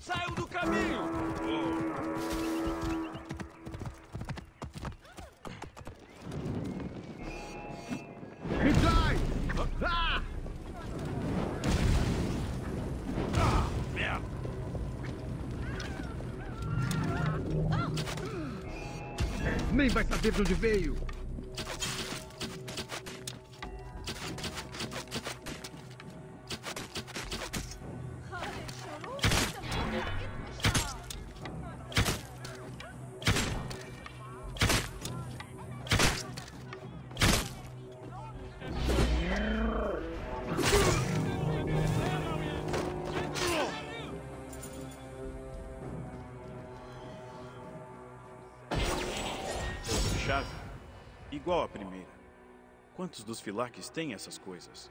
Saiam do caminho! Ah! Ah, Nem vai saber de onde veio! Chave. Igual a primeira. Quantos dos Filaques têm essas coisas?